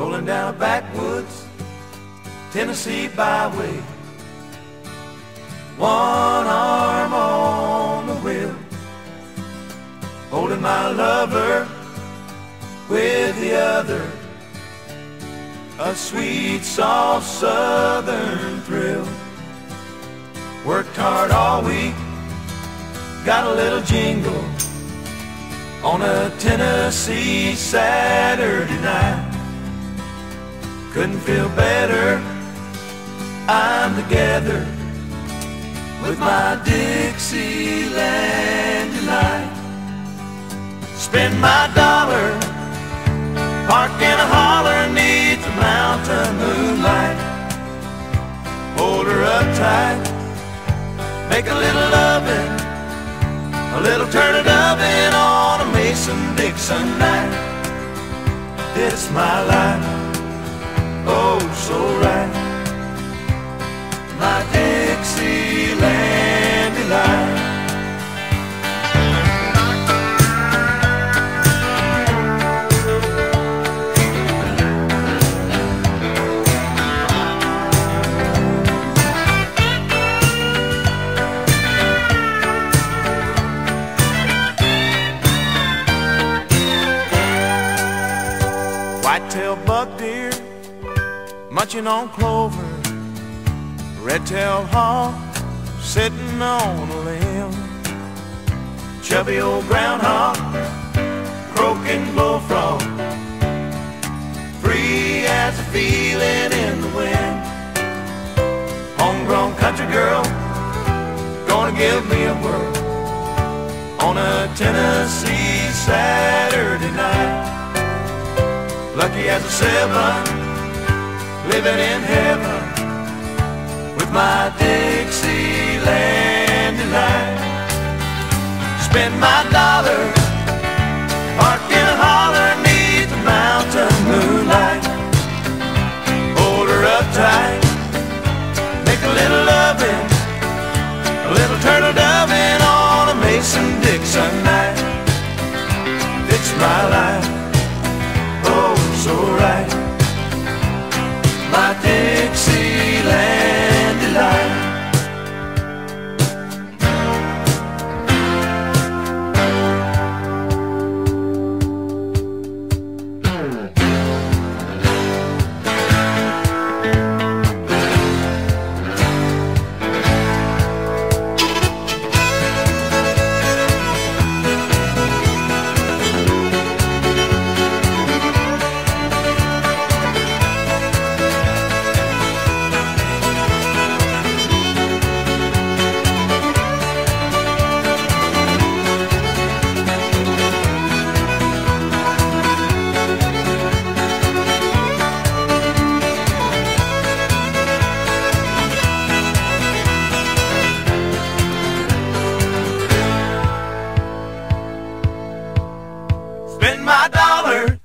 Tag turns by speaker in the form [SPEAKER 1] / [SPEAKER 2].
[SPEAKER 1] rolling down a backwoods Tennessee byway. One arm on the wheel, holding my lover with the other. A sweet, soft southern thrill. Worked hard all week, got a little jingle on a Tennessee Saturday night. Couldn't feel better, I'm together with my Dixieland delight. Spend my dollar, park in a holler neath the mountain moonlight. Hold her up tight, make a little loving, a little turn it oven on a Mason-Dixon night. It's my life, White-tail buck deer munching on clover. Red-tailed hawk sitting on a limb. Chubby old groundhog croaking bullfrog. Free as a feeling in the wind. Homegrown country girl gonna give me a whirl on a Tennessee Saturday night. Lucky as a seven, living in heaven with my Dixieland delight. Spend my dollars, parked in a holler neath the mountain moonlight. Hold her up tight, make a little loving, a little turtle alright dollar.